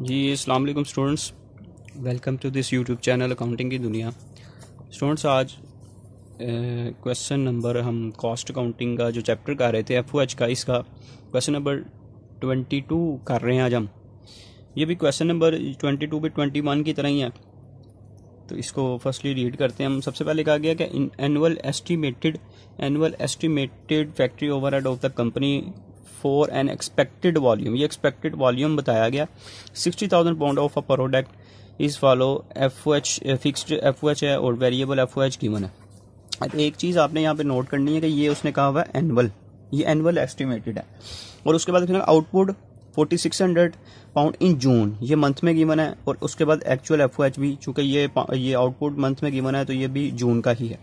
जी अस्सलाम वालेकुम students welcome to this YouTube channel accounting की दुनिया स्टूडेंट्स आज क्वेश्चन नंबर हम कॉस्ट अकाउंटिंग का जो चैप्टर कर रहे थे एफ का इसका क्वेश्चन नंबर ट्वेंटी टू कर रहे हैं आज हम ये भी क्वेश्चन नंबर ट्वेंटी टू भी ट्वेंटी वन की तरह ही है तो इसको फर्स्टली रीड करते हैं। हम सबसे पहले कहा गया कि annual estimated annual estimated factory overhead of the company for an expected volume ये एक्सपेक्टेड वॉल्यूम बताया गया। Sixty thousand pound of a product is follow F H fixed F H है और वेरिएबल एफ़ एच गिवन है। अब एक चीज़ आपने यहाँ पे नोट करनी है कि ये उसने कहा हुआ है एनुअल ये एनुअल एस्टिमेटेड है। और उसके बाद output forty six hundred pound in June. ये मंथ में गिवन है और उसके बाद एक्चुअल एफ़ ओ एच भी, चूँकि ये ये आउटपुट मंथ में गिवन है तो ये भी जून का ही है।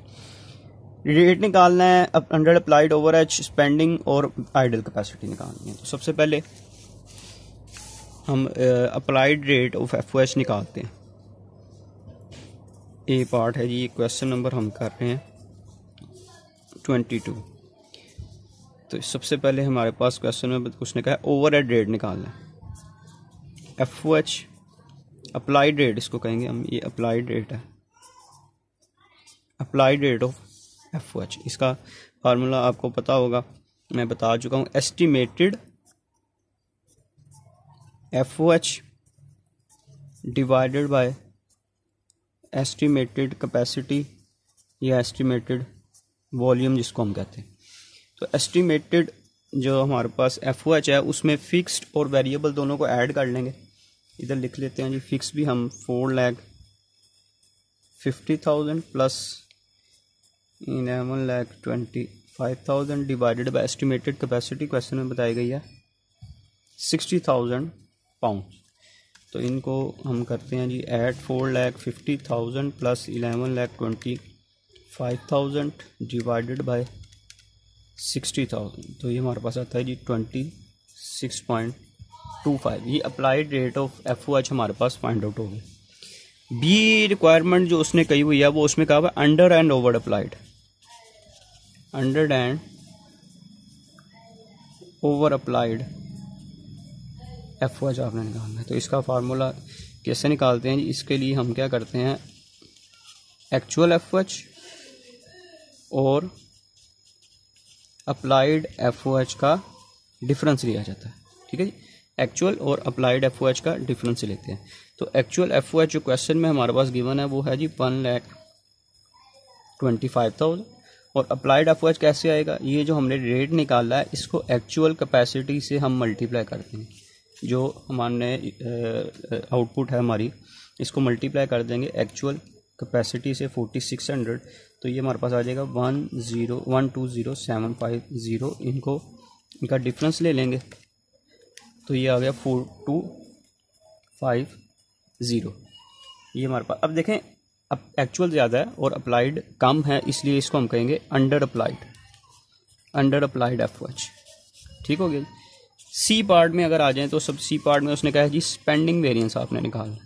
रेट निकालना है under applied over H spending और आइडल कैपेसिटी निकालनी है। तो सबसे पहले हम applied rate of F O H निकालते हैं। ए पार्ट है जी क्वेश्चन नंबर हम कर रहे हैं ट्वेंटी टू तो सबसे पहले हमारे पास क्वेश्चन में उसने कहा ओवर एड रेट निकालना। F O H applied rate इसको कहेंगे हम, ये अप्लाइड रेट है। Applied rate of F O H इसका फार्मूला आपको पता होगा, मैं बता चुका हूँ। Estimated F O H divided by estimated capacity या एस्टिमेटेड वॉल्यूम जिसको हम कहते हैं। तो एस्टिमेटेड जो हमारे पास एफ़ ओ एच है, उसमें फिक्स्ड और वेरिएबल दोनों को ऐड कर लेंगे। इधर लिख लेते हैं जी फिक्स भी हम four lakh fifty thousand plus eleven lakh twenty five thousand divided by estimated capacity question में बताई गई है सिक्सटी थाउज़ेंड पाउंड तो इनको हम करते हैं जी eight four lakh fifty thousand plus eleven lakh twenty five thousand divided by sixty thousand तो ये हमारे पास आता है जी twenty six point two five ये applied rate of F O H हमारे पास फाइंड आउट हो गई बी रिक्वायरमेंट जो उसने कही हुई है, वो उसमें कहा हुआ under and over applied under and over applied F O H आपने निकालना है. तो इसका फार्मूला कैसे निकालते हैं इसके लिए हम क्या करते हैं? एक्चुअल एफ़ ओ एच और अप्लाइड एफ़ ओ एच का डिफरेंस लिया जाता है। ठीक है जी? एक्चुअल और अप्लाइड एफ़ ओ एच का डिफरेंस लेते हैं। तो एक्चुअल एफ़ ओ एच जो क्वेश्चन में हमारे पास गिवन है, वो है जी one lakh twenty five thousand और अप्लाइड एफ़ ओ एच कैसे आएगा? ये जो हमने रेट निकाला है, इसको एक्चुअल कैपेसिटी से हम मल्टीप्लाई करते हैं जो हमारे आउटपुट है हमारी, इसको मल्टीप्लाई कर देंगे एक्चुअल कैपेसिटी से फोर्टी सिक्स हंड्रेड तो ये हमारे पास आ जाएगा one zero, one two zero seven five zero. इनको, इनका डिफरेंस ले लेंगे तो ये आ गया फोर टू फाइव ज़ीरो। ये हमारे पास, अब देखें, अब एक्चुअल ज़्यादा है और अप्लाइड कम है, इसलिए इसको हम कहेंगे under applied under applied F ठीक हो गया? सी पार्ट में अगर आ जाए तो सब सी पार्ट में उसने कहा है जी स्पेंडिंग वेरिएंस आपने निकाल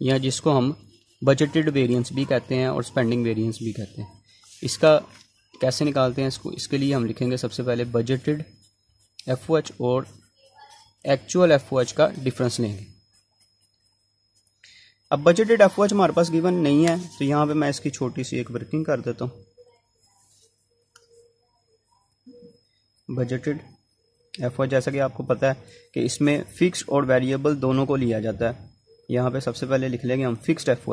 या जिसको हम बजटेड वेरिएंस भी कहते हैं और स्पेंडिंग वेरिएंस भी कहते हैं। इसका कैसे निकालते हैं इसको? इसके लिए हम लिखेंगे सबसे पहले बजटेड एफ़ और एक्चुअल एफ़ का डिफरेंस लेंगे। अब बजटेड एफ़ हमारे पास गिवन नहीं है तो यहाँ पे मैं इसकी छोटी सी एक वर्किंग कर देता हूँ। बजटेड एफ़ जैसा कि आपको पता है कि इसमें फिक्स और वेरिएबल दोनों को लिया जाता है। यहाँ पे सबसे पहले लिख लेंगे हम फिक्स्ड एफ़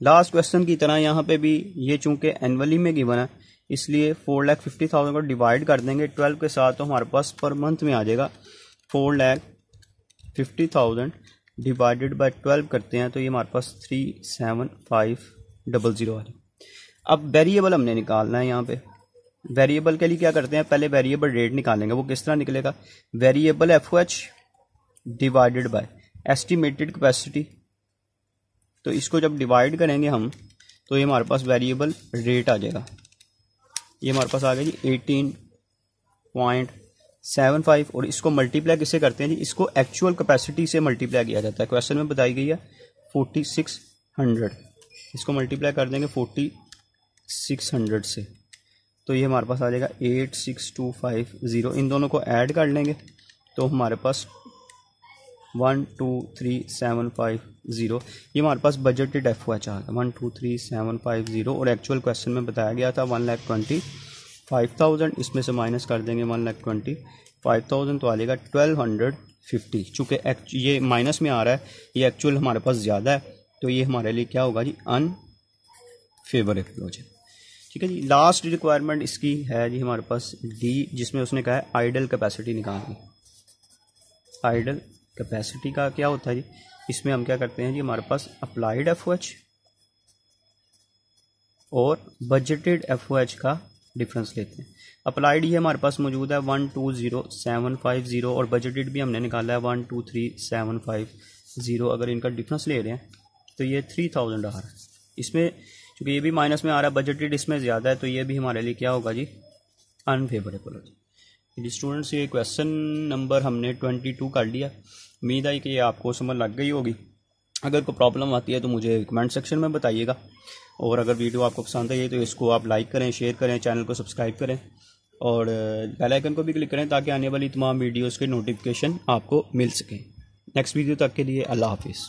लास्ट क्वेश्चन की तरह यहाँ पे भी ये चूँकि एनुअली में गिवन है, इसलिए फोर लैख फिफ्टी थाउज़ेंड को डिवाइड कर देंगे। ट्वेल्व के साथ तो हमारे पास पर मंथ में आ जाएगा। Four lakh fifty thousand divided by twelve करते हैं तो ये हमारे पास three seven five double zero आ अब वेरिएबल हमने निकालना है यहाँ पे। वेरिएबल के लिए क्या करते हैं? पहले वेरिएबल रेट निकालेंगे। वो किस तरह निकलेगा? Variable F H divided by estimated capacity तो इसको जब डिवाइड करेंगे हम तो ये हमारे पास वेरिएबल रेट आ जाएगा। ये हमारे पास आ गया जी एटीन पॉइंट सेवन फाइव और इसको मल्टीप्लाई किससे करते हैं जी? इसको एक्चुअल कैपेसिटी से मल्टीप्लाई किया जाता है। क्वेश्चन में बताई गई है फोर्टी सिक्स हंड्रेड इसको मल्टीप्लाई कर देंगे फोर्टी सिक्स हंड्रेड से। तो ये हमारे पास आ जाएगा eight six two five zero इन दोनों को ऐड कर लेंगे तो हमारे पास one two three seven five zero. ये हमारे पास बजटेड एफ़ ओ एच आ one two three seven five zero. और एक्चुअल क्वेश्चन में बताया गया था one lakh twenty five thousand. इसमें से माइनस कर देंगे one lakh twenty five thousand तो आ जाएगा ट्वेल्व हंड्रेड फिफ्टी। चूँकि ये माइनस में आ रहा है, ये एक्चुअल हमारे पास ज़्यादा है तो ये हमारे लिए क्या होगा जी? अनफेवरेबल हो जाए। ठीक है जी लास्ट रिक्वायरमेंट इसकी है जी हमारे पास डी जिसमें उसने कहा है आइडल कैपेसिटी निकालनी। आइडल कैपेसिटी का क्या होता है जी? इसमें हम क्या करते हैं जी, हमारे पास अप्लाइड एफओएच और बजटेड एफओएच का डिफरेंस लेते हैं। अप्लाइड ये हमारे पास मौजूद है one two zero seven five zero और बजटेड भी हमने निकाला है one two three seven five zero अगर इनका डिफरेंस ले रहे हैं तो ये थ्री थाउज़ेंड आ रहा है। इसमें चूँकि ये भी माइनस में आ रहा है बजटेड इसमें ज़्यादा है तो ये भी हमारे लिए क्या होगा जी? अनफेवरेबल होगा। जी स्टूडेंट्स ये क्वेश्चन नंबर हमने ट्वेंटी टू कर लिया। उम्मीद है कि ये आपको समझ लग गई होगी। अगर कोई प्रॉब्लम आती है तो मुझे कमेंट सेक्शन में बताइएगा। और अगर वीडियो आपको पसंद आई है तो इसको आप लाइक करें शेयर करें चैनल को सब्सक्राइब करें। और बेल आइकन को भी क्लिक करें ताकि आने वाली तमाम वीडियोस के नोटिफिकेशन आपको मिल सकें। नेक्स्ट वीडियो तक के लिए अल्लाह हाफिज़।